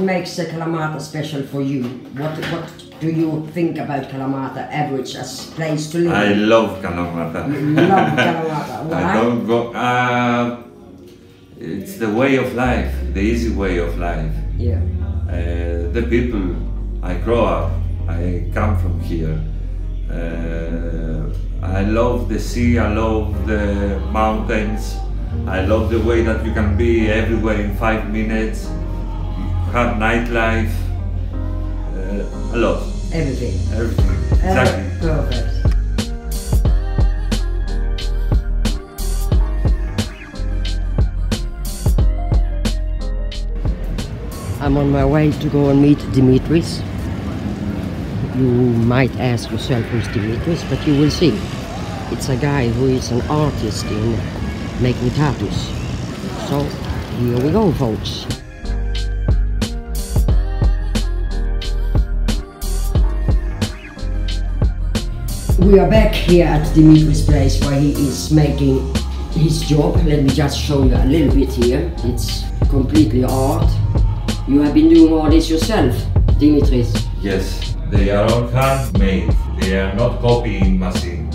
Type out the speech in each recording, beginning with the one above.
what makes the Kalamata special for you? What what do you think about Kalamata average as place to live? I love Kalamata. You love Kalamata. Why? I don't go. Uh, it's the way of life, the easy way of life. Yeah. Uh, the people I grow up, I come from here. Uh, I love the sea, I love the mountains, I love the way that you can be everywhere in five minutes, you have nightlife, uh, a lot, Everything. everything. Uh, Exactly. perfect. I'm on my way to go and meet Dimitris. You might ask yourself who's Dimitris, but you will see. It's a guy who is an artist in making tattoos. So, here we go, folks. We are back here at Dimitri's place where he is making his job. Let me just show you a little bit here. It's completely art. You have been doing all this yourself, Dimitris. Yes, they are all handmade, they are not copying machine.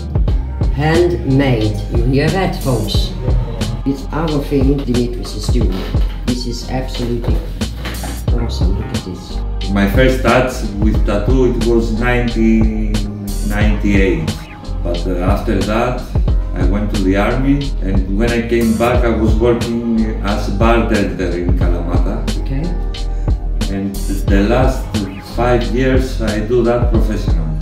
Handmade. You hear that, folks? It's our thing Dimitris is doing. This is absolutely awesome. Look at this. My first touch with tattoo it was 1998, but uh, after that I went to the army and when I came back I was working as a bartender in Kalamata Okay? and the last five years I do that professionally.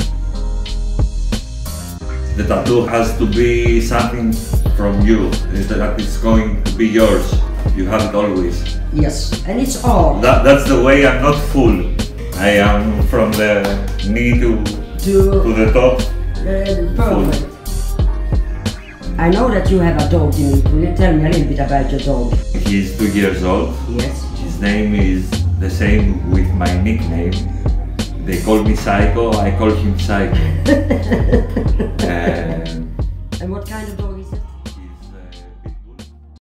The tattoo has to be something from you, that it's going to be yours. You have it always. Yes. And it's all. That, that's the way I'm not full. I am from the knee to, To to the top. Perfect. I know that you have a dog, Dimitri. Will you tell me a little bit about your dog? He's two years old. Yes. His name is the same with my nickname. They call me Psycho, I call him Psycho. Um, And what kind of dog